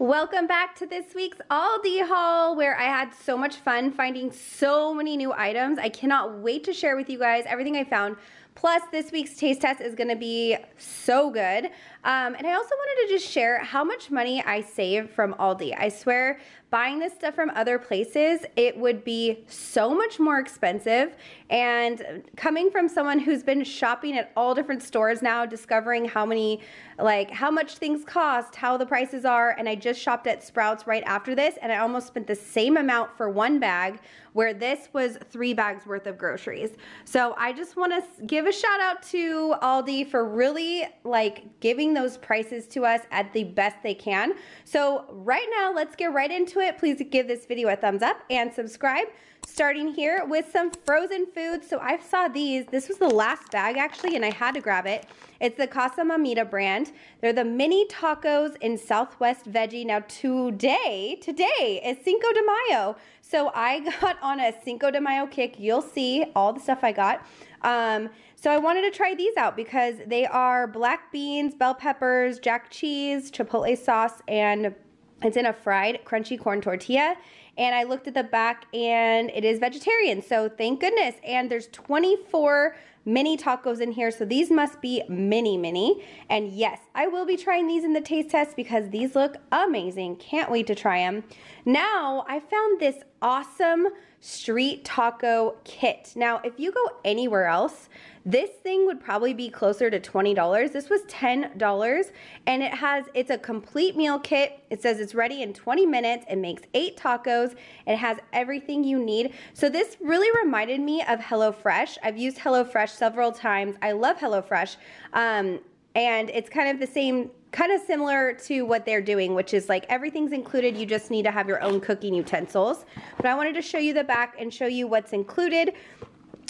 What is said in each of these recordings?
Welcome back to this week's Aldi haul where I had so much fun finding so many new items. I cannot wait to share with you guys everything I found. Plus, this week's taste test is gonna be so good. Um, and I also wanted to just share how much money I save from Aldi. I swear, buying this stuff from other places, it would be so much more expensive. And coming from someone who's been shopping at all different stores now, discovering how many, like, how much things cost, how the prices are, and I just shopped at Sprouts right after this, and I almost spent the same amount for one bag, where this was three bags worth of groceries. So I just wanna give a shout out to Aldi for really, like, giving those prices to us at the best they can. So right now, let's get right into it. Please give this video a thumbs up and subscribe. Starting here with some frozen food. So I saw these. This was the last bag actually, and I had to grab it. It's the Casa Mamita brand. They're the mini tacos in Southwest Veggie. Now today, today is Cinco de Mayo. So I got on a Cinco de Mayo kick. You'll see all the stuff I got. Um, so I wanted to try these out because they are black beans, bell peppers, jack cheese, chipotle sauce, and it's in a fried crunchy corn tortilla. And I looked at the back and it is vegetarian. So thank goodness. And there's 24 mini tacos in here. So these must be mini, mini. And yes, I will be trying these in the taste test because these look amazing. Can't wait to try them. Now, I found this awesome street taco kit. Now, if you go anywhere else, this thing would probably be closer to $20. This was $10 and it has, it's a complete meal kit. It says it's ready in 20 minutes. It makes eight tacos. It has everything you need. So this really reminded me of HelloFresh. I've used HelloFresh several times. I love HelloFresh. Um, and it's kind of the same kind of similar to what they're doing, which is like everything's included. You just need to have your own cooking utensils. But I wanted to show you the back and show you what's included.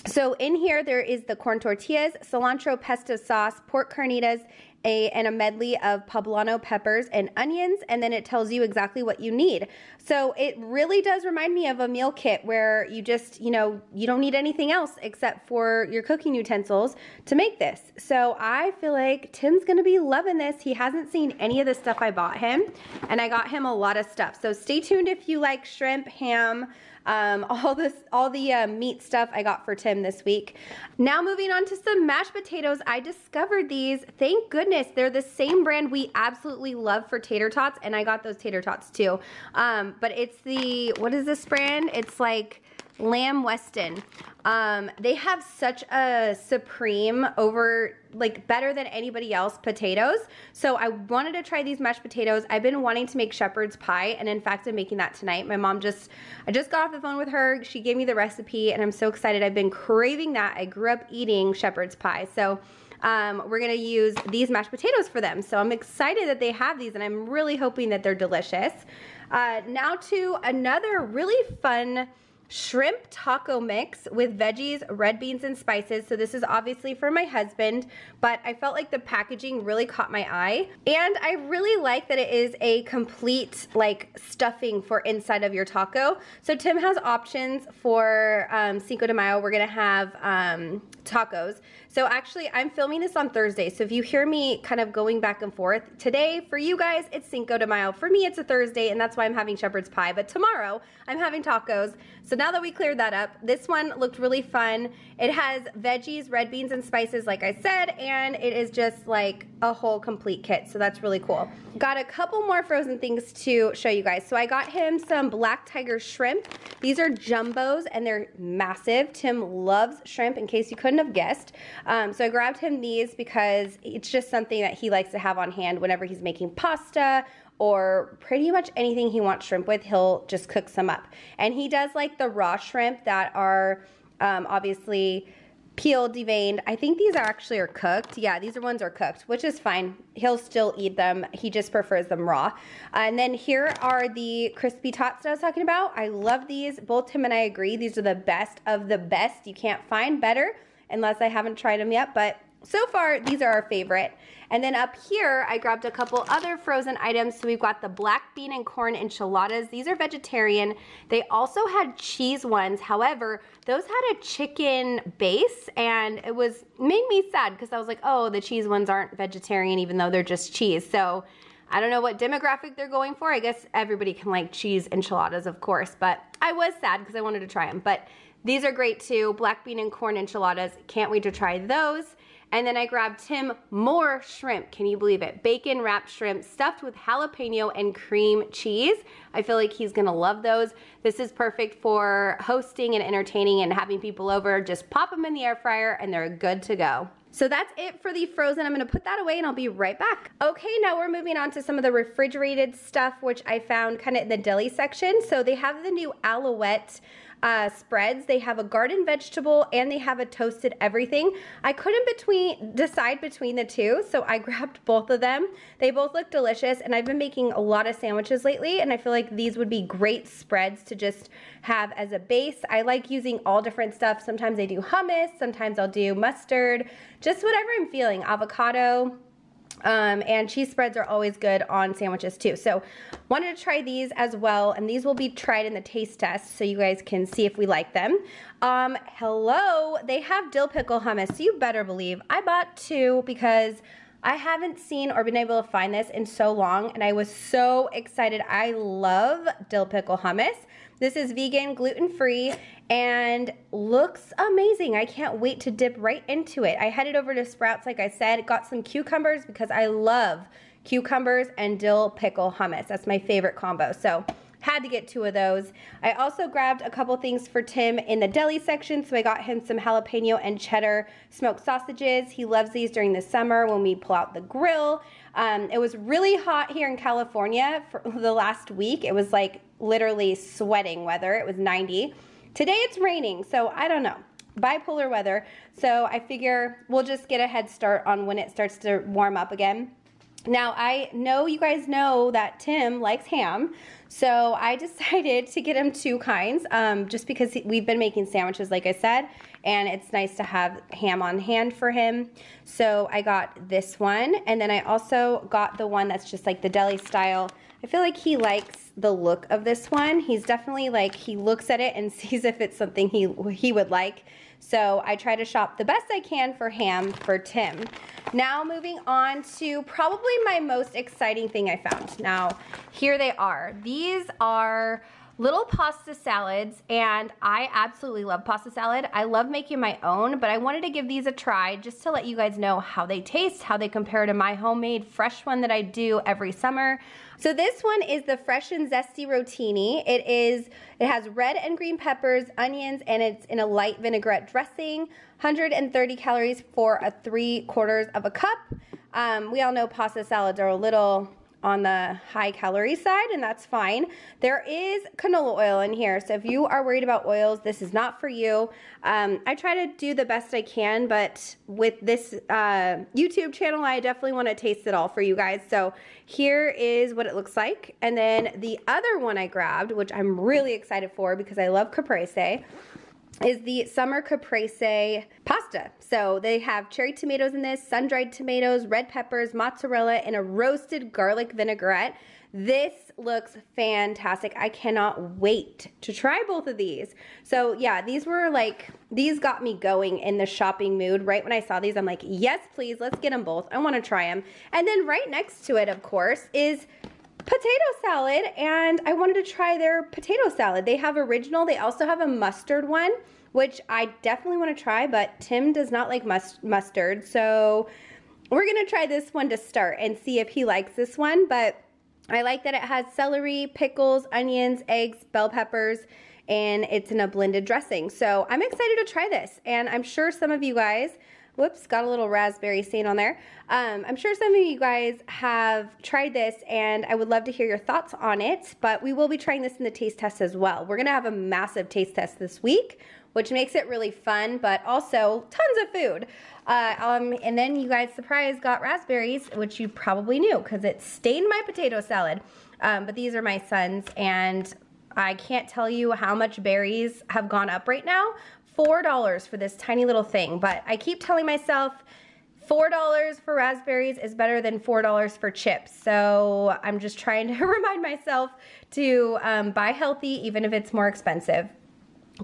So in here, there is the corn tortillas, cilantro pesto sauce, pork carnitas, a, and a medley of poblano peppers and onions, and then it tells you exactly what you need. So it really does remind me of a meal kit where you just, you know, you don't need anything else except for your cooking utensils to make this. So I feel like Tim's gonna be loving this. He hasn't seen any of the stuff I bought him, and I got him a lot of stuff. So stay tuned if you like shrimp, ham, um, all this, all the uh, meat stuff I got for Tim this week. Now moving on to some mashed potatoes. I discovered these. Thank goodness they're the same brand we absolutely love for tater tots, and I got those tater tots too. Um, but it's the what is this brand? It's like Lamb Weston. Um, they have such a supreme over, like better than anybody else potatoes. So I wanted to try these mashed potatoes. I've been wanting to make shepherd's pie and in fact I'm making that tonight. My mom just, I just got off the phone with her. She gave me the recipe and I'm so excited. I've been craving that. I grew up eating shepherd's pie. So um, we're gonna use these mashed potatoes for them. So I'm excited that they have these and I'm really hoping that they're delicious. Uh, now to another really fun shrimp taco mix with veggies, red beans, and spices. So this is obviously for my husband, but I felt like the packaging really caught my eye. And I really like that it is a complete like stuffing for inside of your taco. So Tim has options for um, Cinco de Mayo. We're gonna have um, tacos. So actually I'm filming this on Thursday. So if you hear me kind of going back and forth, today for you guys, it's Cinco de Mayo. For me, it's a Thursday and that's why I'm having shepherd's pie. But tomorrow I'm having tacos. So now that we cleared that up, this one looked really fun. It has veggies, red beans, and spices, like I said, and it is just like a whole complete kit. So that's really cool. Got a couple more frozen things to show you guys. So I got him some black tiger shrimp. These are jumbos and they're massive. Tim loves shrimp in case you couldn't have guessed. Um, so I grabbed him these because it's just something that he likes to have on hand whenever he's making pasta or pretty much anything he wants shrimp with, he'll just cook some up. And he does like the raw shrimp that are um, obviously peeled, deveined. I think these are actually are cooked. Yeah, these are ones are cooked, which is fine. He'll still eat them. He just prefers them raw. And then here are the crispy tots that I was talking about. I love these. Both Tim and I agree. These are the best of the best. You can't find better unless I haven't tried them yet, but so far, these are our favorite. And then up here, I grabbed a couple other frozen items. So we've got the black bean and corn enchiladas. These are vegetarian. They also had cheese ones. However, those had a chicken base and it was made me sad because I was like, oh, the cheese ones aren't vegetarian even though they're just cheese. So I don't know what demographic they're going for. I guess everybody can like cheese enchiladas, of course, but I was sad because I wanted to try them. But these are great too. Black bean and corn enchiladas. Can't wait to try those. And then I grabbed Tim more shrimp. Can you believe it? Bacon wrapped shrimp stuffed with jalapeno and cream cheese. I feel like he's gonna love those. This is perfect for hosting and entertaining and having people over. Just pop them in the air fryer and they're good to go. So that's it for the frozen. I'm gonna put that away and I'll be right back. Okay, now we're moving on to some of the refrigerated stuff, which I found kind of in the deli section. So they have the new Alouette uh, spreads. They have a garden vegetable and they have a toasted everything. I couldn't between decide between the two, so I grabbed both of them. They both look delicious and I've been making a lot of sandwiches lately and I feel like these would be great spreads to just have as a base. I like using all different stuff. Sometimes I do hummus, sometimes I'll do mustard, just whatever I'm feeling. Avocado, um, and cheese spreads are always good on sandwiches too. So wanted to try these as well. And these will be tried in the taste test so you guys can see if we like them. Um, hello, they have dill pickle hummus. So you better believe I bought two because I haven't seen or been able to find this in so long. And I was so excited. I love dill pickle hummus. This is vegan, gluten-free, and looks amazing. I can't wait to dip right into it. I headed over to Sprouts, like I said, got some cucumbers because I love cucumbers and dill pickle hummus. That's my favorite combo. So had to get two of those. I also grabbed a couple things for Tim in the deli section. So I got him some jalapeno and cheddar smoked sausages. He loves these during the summer when we pull out the grill. Um, it was really hot here in California for the last week. It was like literally sweating weather. It was 90. Today it's raining, so I don't know. Bipolar weather. So I figure we'll just get a head start on when it starts to warm up again. Now, I know you guys know that Tim likes ham, so I decided to get him two kinds um, just because we've been making sandwiches, like I said, and it's nice to have ham on hand for him. So I got this one, and then I also got the one that's just like the deli style. I feel like he likes the look of this one. He's definitely like, he looks at it and sees if it's something he, he would like. So I try to shop the best I can for ham for Tim. Now moving on to probably my most exciting thing I found. Now, here they are. These are little pasta salads and I absolutely love pasta salad. I love making my own, but I wanted to give these a try just to let you guys know how they taste, how they compare to my homemade fresh one that I do every summer. So this one is the Fresh and Zesty Rotini. It is, it has red and green peppers, onions, and it's in a light vinaigrette dressing. 130 calories for a three quarters of a cup. Um, we all know pasta salads are a little on the high calorie side and that's fine. There is canola oil in here. So if you are worried about oils, this is not for you. Um, I try to do the best I can, but with this uh, YouTube channel, I definitely want to taste it all for you guys. So here is what it looks like. And then the other one I grabbed, which I'm really excited for because I love caprese, is the summer caprese pasta. So they have cherry tomatoes in this, sun-dried tomatoes, red peppers, mozzarella, and a roasted garlic vinaigrette. This looks fantastic. I cannot wait to try both of these. So yeah, these were like, these got me going in the shopping mood. Right when I saw these, I'm like, yes, please, let's get them both. I wanna try them. And then right next to it, of course, is potato salad and I wanted to try their potato salad. They have original, they also have a mustard one, which I definitely want to try, but Tim does not like mus mustard. So we're gonna try this one to start and see if he likes this one, but I like that it has celery, pickles, onions, eggs, bell peppers, and it's in a blended dressing. So I'm excited to try this, and I'm sure some of you guys Whoops, got a little raspberry stain on there. Um, I'm sure some of you guys have tried this and I would love to hear your thoughts on it, but we will be trying this in the taste test as well. We're gonna have a massive taste test this week, which makes it really fun, but also tons of food. Uh, um, and then you guys, surprise, got raspberries, which you probably knew because it stained my potato salad. Um, but these are my son's and I can't tell you how much berries have gone up right now, $4 for this tiny little thing, but I keep telling myself $4 for raspberries is better than $4 for chips. So I'm just trying to remind myself to um, buy healthy even if it's more expensive.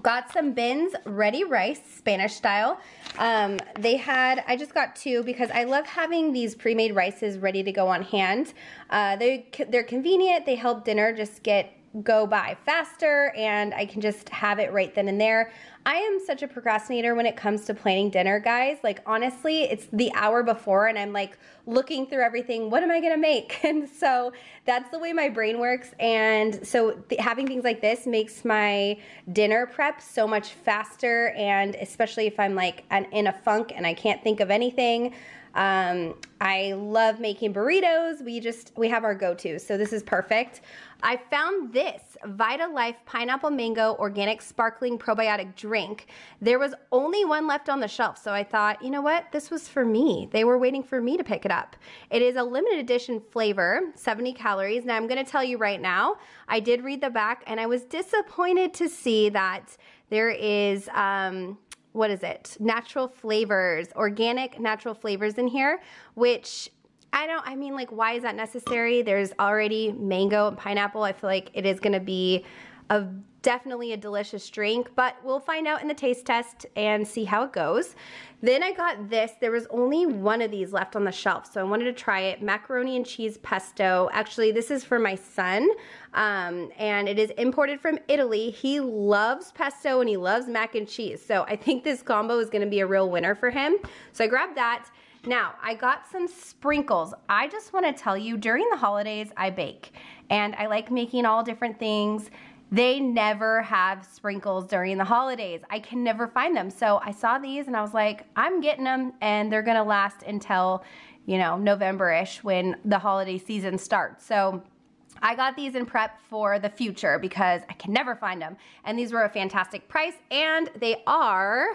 Got some Ben's ready rice, Spanish style. Um, they had, I just got two because I love having these pre-made rices ready to go on hand. Uh, they, they're convenient, they help dinner just get go by faster and I can just have it right then and there. I am such a procrastinator when it comes to planning dinner, guys. Like, honestly, it's the hour before and I'm like looking through everything. What am I gonna make? And so that's the way my brain works. And so th having things like this makes my dinner prep so much faster. And especially if I'm like an, in a funk and I can't think of anything. Um, I love making burritos. We just, we have our go-to. So this is perfect. I found this Vitalife Pineapple Mango Organic Sparkling Probiotic Drink. There was only one left on the shelf, so I thought, you know what? This was for me. They were waiting for me to pick it up. It is a limited edition flavor, 70 calories. Now, I'm going to tell you right now, I did read the back and I was disappointed to see that there is, um, what is it? Natural flavors, organic natural flavors in here, which I don't, I mean, like, why is that necessary? There's already mango and pineapple. I feel like it is gonna be a definitely a delicious drink, but we'll find out in the taste test and see how it goes. Then I got this. There was only one of these left on the shelf, so I wanted to try it. Macaroni and cheese pesto. Actually, this is for my son, um, and it is imported from Italy. He loves pesto and he loves mac and cheese, so I think this combo is gonna be a real winner for him. So I grabbed that. Now, I got some sprinkles. I just wanna tell you, during the holidays, I bake, and I like making all different things. They never have sprinkles during the holidays. I can never find them. So I saw these and I was like, I'm getting them and they're gonna last until, you know, November-ish when the holiday season starts. So I got these in prep for the future because I can never find them. And these were a fantastic price and they are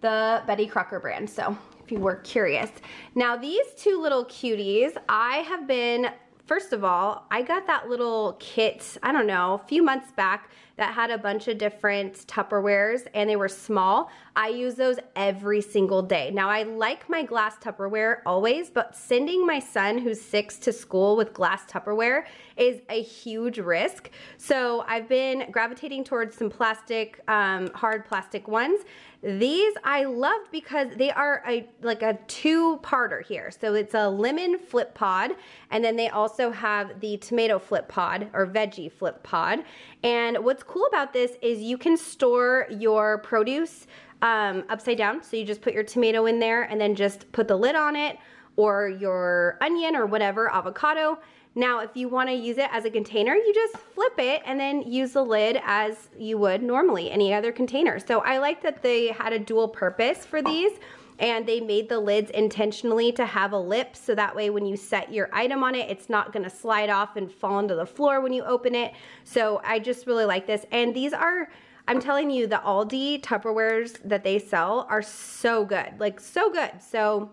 the Betty Crocker brand. So if you were curious. Now these two little cuties, I have been First of all, I got that little kit, I don't know, a few months back that had a bunch of different Tupperwares and they were small. I use those every single day. Now I like my glass Tupperware always, but sending my son who's six to school with glass Tupperware is a huge risk. So I've been gravitating towards some plastic, um, hard plastic ones. These I loved because they are a like a two-parter here. So it's a lemon flip pod, and then they also have the tomato flip pod or veggie flip pod. And what's cool about this is you can store your produce um, upside down. So you just put your tomato in there and then just put the lid on it or your onion or whatever, avocado. Now, if you wanna use it as a container, you just flip it and then use the lid as you would normally any other container. So I like that they had a dual purpose for these and they made the lids intentionally to have a lip so that way when you set your item on it, it's not gonna slide off and fall into the floor when you open it. So I just really like this. And these are, I'm telling you, the Aldi Tupperwares that they sell are so good, like so good. So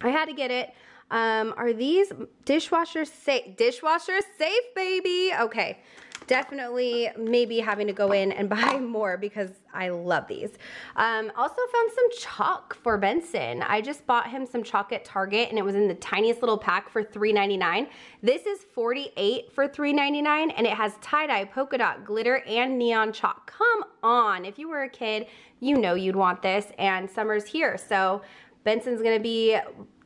I had to get it. Um, are these dishwashers safe? Dishwasher safe, baby. Okay definitely maybe having to go in and buy more because I love these. Um, also found some chalk for Benson. I just bought him some chalk at Target and it was in the tiniest little pack for $3.99. This is 48 for $3.99 and it has tie-dye, polka dot, glitter, and neon chalk. Come on, if you were a kid, you know you'd want this and summer's here. So Benson's gonna be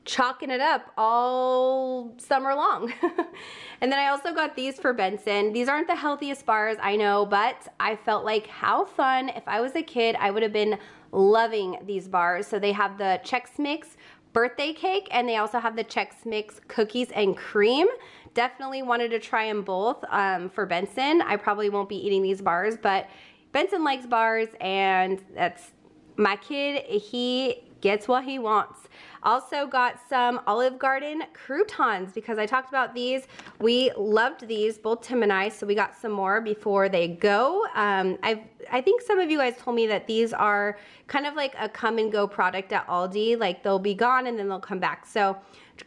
chalking it up all summer long. and then I also got these for Benson. These aren't the healthiest bars, I know, but I felt like how fun. If I was a kid, I would have been loving these bars. So they have the Chex Mix birthday cake and they also have the Chex Mix cookies and cream. Definitely wanted to try them both um, for Benson. I probably won't be eating these bars, but Benson likes bars and that's my kid, he gets what he wants. Also got some Olive Garden croutons because I talked about these. We loved these, both Tim and I, so we got some more before they go. Um, i I think some of you guys told me that these are kind of like a come and go product at Aldi, like they'll be gone and then they'll come back. So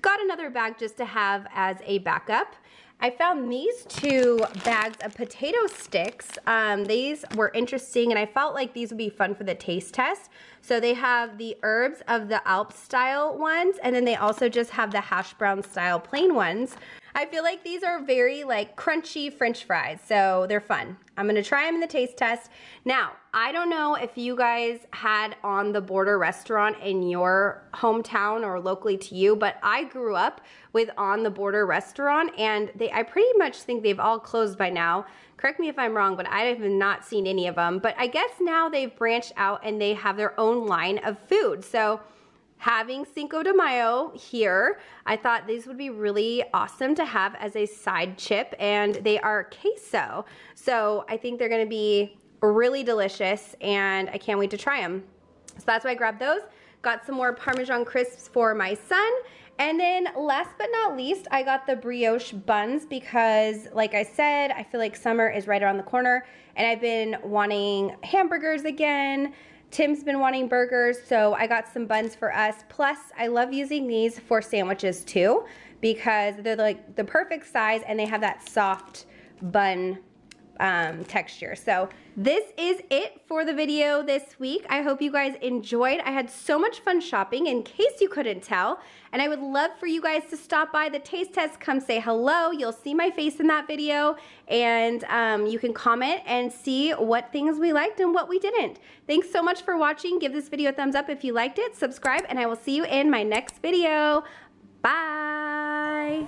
got another bag just to have as a backup. I found these two bags of potato sticks. Um, these were interesting and I felt like these would be fun for the taste test. So they have the herbs of the Alps style ones and then they also just have the hash brown style plain ones. I feel like these are very like crunchy french fries, so they're fun. I'm gonna try them in the taste test. Now, I don't know if you guys had On the Border restaurant in your hometown or locally to you, but I grew up with On the Border restaurant and they I pretty much think they've all closed by now. Correct me if I'm wrong, but I have not seen any of them. But I guess now they've branched out and they have their own line of food. So having Cinco de Mayo here, I thought these would be really awesome to have as a side chip and they are queso. So I think they're gonna be really delicious and I can't wait to try them. So that's why I grabbed those. Got some more Parmesan crisps for my son. And then last but not least, I got the brioche buns because like I said, I feel like summer is right around the corner and I've been wanting hamburgers again, Tim's been wanting burgers, so I got some buns for us. Plus, I love using these for sandwiches too because they're like the perfect size and they have that soft bun um, texture. So this is it for the video this week. I hope you guys enjoyed. I had so much fun shopping in case you couldn't tell. And I would love for you guys to stop by the taste test, come say hello. You'll see my face in that video and um, you can comment and see what things we liked and what we didn't. Thanks so much for watching. Give this video a thumbs up if you liked it, subscribe, and I will see you in my next video. Bye.